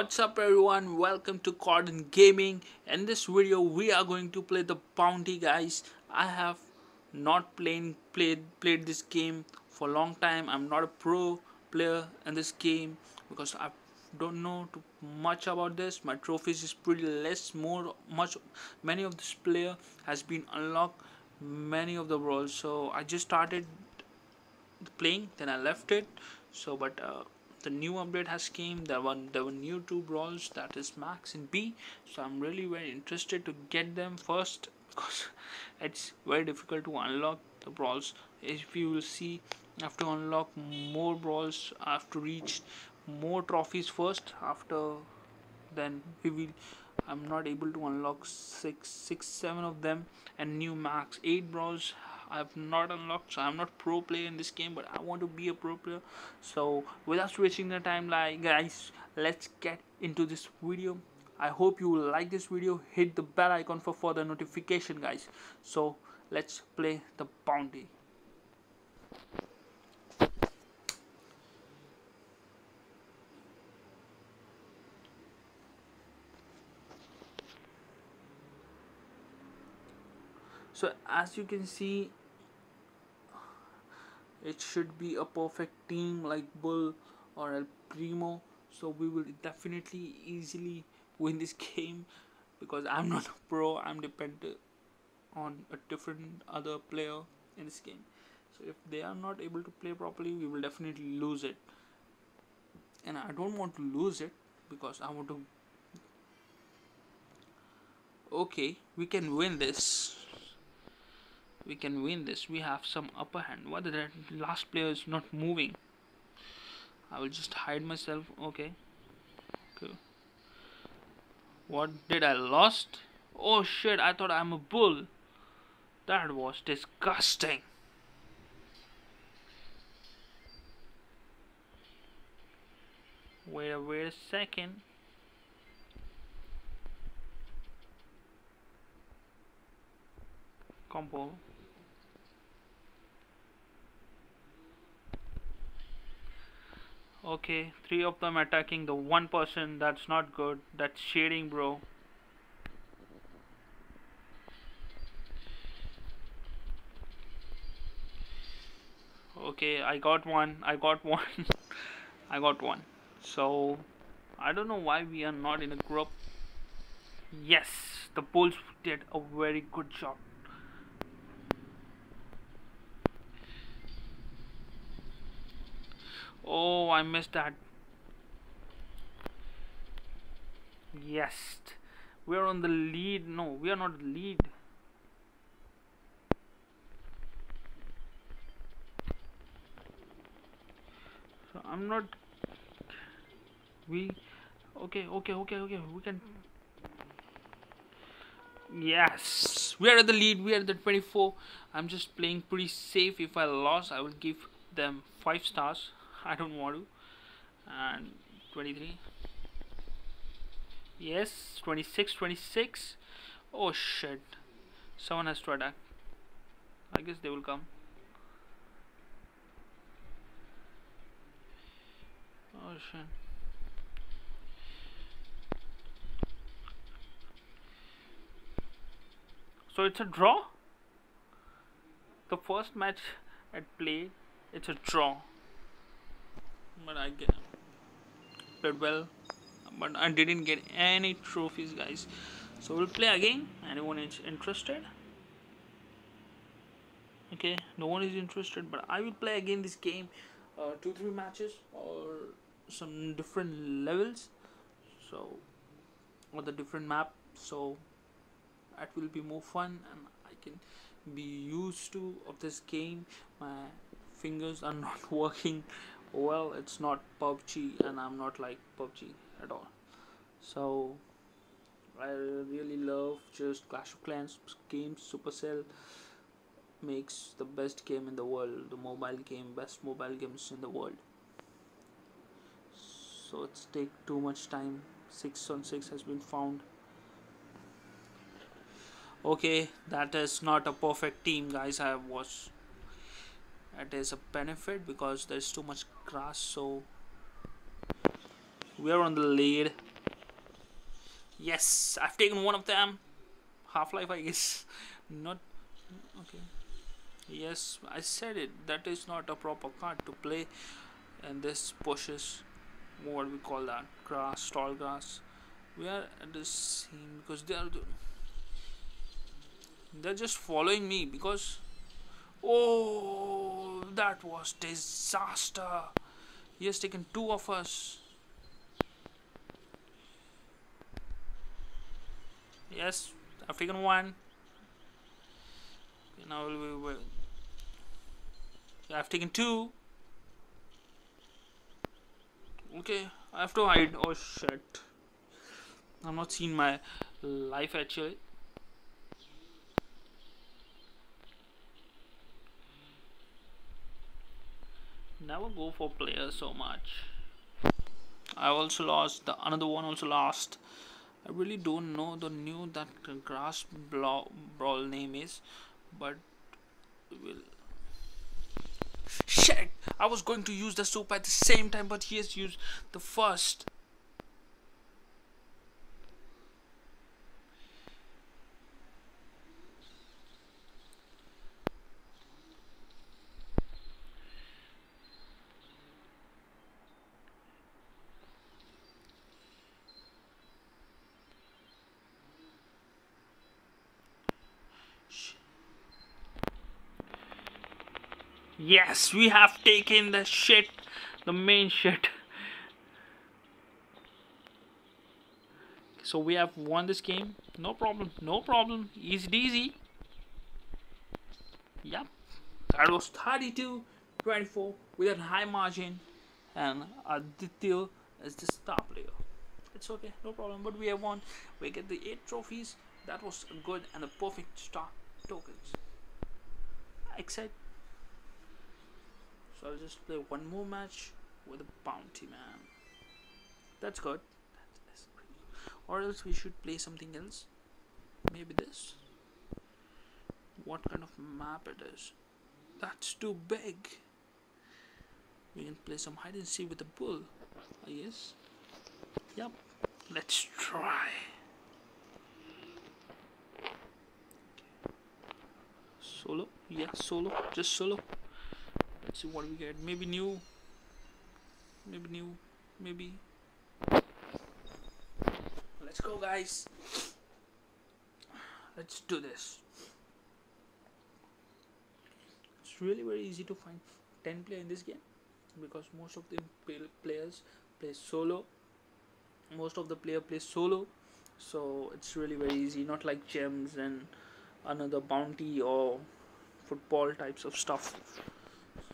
What's up everyone? Welcome to Cordon Gaming. In this video we are going to play the bounty guys. I have not playing played played this game for a long time. I'm not a pro player in this game because I don't know too much about this. My trophies is pretty less more much many of this player has been unlocked many of the brawls so I just started playing then I left it. So but uh, the new update has came there were there were new two brawls that is max and Bea so i'm really very interested to get them first because it's very difficult to unlock the brawls. If you will see I have to unlock more brawls I have to reach more trophies first after then we will I'm not able to unlock six six seven of them. And new max eight brawls I have not unlocked so I'm not pro player in this game but I want to be a pro player. So without wasting the time like guys let's get into this video. I hope you like this video. Hit the bell icon for further notification guys. So let's play the bounty. So as you can see it should be a perfect team like Bull or El Primo. So we will definitely easily win this game because I'm not a pro. I'm dependent on a different other player in this game. So if they are not able to play properly we will definitely lose it. And I don't want to lose it because I want to. Okay we can win this we can win this. We have some upper hand. What the last player is not moving? I will just hide myself. Okay. Okay what did I lost? Oh shit. I thought I'm a bull. That was disgusting. Wait a wait a second. Combo okay three of them attacking the one person that's not good. That's shading bro. Okay I got one I got one. I got one. So I don't know why we are not in a group. Yes the bulls did a very good job Oh, I missed that. Yes. We're on the lead. No, we are not lead. So I'm not. We. Okay, okay, okay, okay. We can. Yes. We are at the lead. We are at the 24. I'm just playing pretty safe. If I lost, I will give them 5 stars. I don't want to. And 23 yes 26 26 oh shit. Someone has to attack. I guess they will come. Oh shit. So it's a draw? The first match at play it's a draw but I get played well but I didn't get any trophies guys. So we'll play again. Anyone is interested? Okay no one is interested but I will play again this game uh, two three matches or some different levels. So or the different map. So that will be more fun and I can be used to of this game. My fingers are not working well it's not PUBG and I'm not like PUBG at all. So I really love just Clash of Clans games Supercell makes the best game in the world the mobile game best mobile games in the world. So it's take too much time. 6 on 6 has been found. Okay that is not a perfect team guys. I was it is a benefit because there's too much grass so we are on the lead Yes, I've taken one of them. Half-Life, I guess. Not okay. Yes, I said it. That is not a proper card to play, and this pushes what we call that grass, tall grass. We are at the same because they are. They're just following me because. Oh, that was disaster. He has taken two of us. Yes, I've taken one. Okay, now we will. I've taken two. Okay, I have to hide. Oh shit. I'm not seeing my life actually. Never go for players so much. I also lost. The another one also lost. I really don't know the new that grass brawl name is, but will. Shit! I was going to use the soap at the same time, but he has used the first. Yes, we have taken the shit, the main shit. So we have won this game. No problem, no problem. Easy easy. Yep. That was 32 24 with a high margin. And Aditya is the star player. It's okay, no problem. But we have won. We get the 8 trophies. That was good and the perfect star tokens. Except so I'll just play one more match with a bounty man. That's good. That's Or else we should play something else. Maybe this. What kind of map it is? That's too big. We can play some hide and seek with the bull. I guess. Yep. Let's try. Solo? Yeah, solo. Just solo. Let's see what we get. Maybe new. Maybe new. Maybe. Let's go, guys. Let's do this. It's really very easy to find 10 player in this game because most of the players play solo. Most of the player play solo, so it's really very easy. Not like gems and another bounty or football types of stuff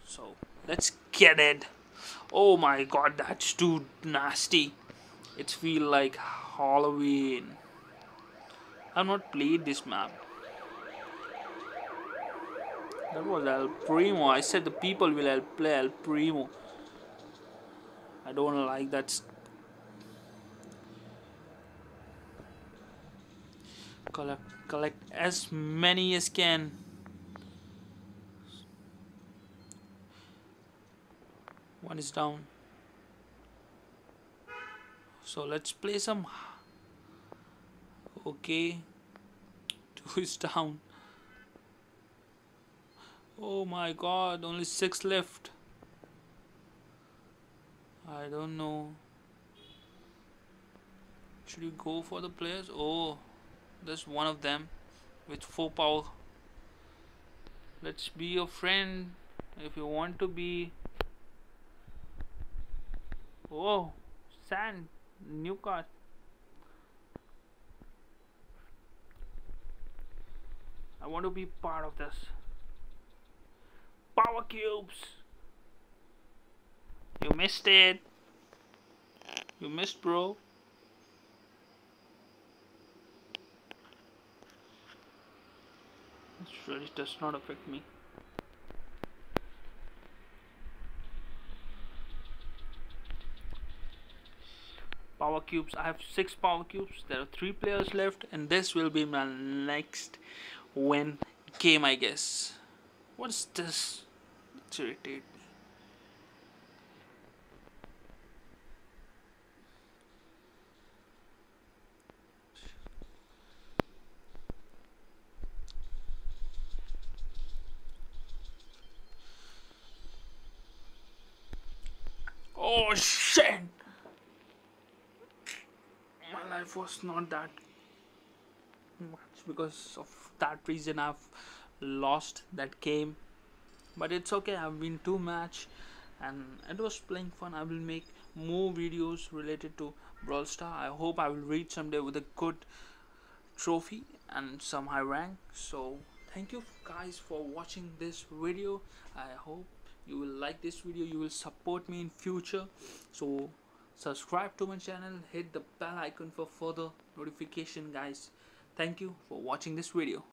so let's get it oh my god that's too nasty. It feel like halloween. I've not played this map. That was el primo. I said the people will play el primo. I don't like that collect collect as many as can one is down. So let's play some okay two is down. Oh my god only six left. I don't know. Should we go for the players? Oh there's one of them with four power. Let's be your friend. If you want to be Oh, sand, new car. I want to be part of this. Power cubes. You missed it. You missed, bro. This really does not affect me. power cubes. I have six power cubes. There are three players left and this will be my next win game I guess. What's this? It's irritating. Oh shit! Life was not that much because of that reason I've lost that game. But it's okay, I've been two match and it was playing fun. I will make more videos related to Brawl Star. I hope I will reach someday with a good trophy and some high rank. So thank you guys for watching this video. I hope you will like this video you will support me in future so subscribe to my channel hit the bell icon for further notification guys. Thank you for watching this video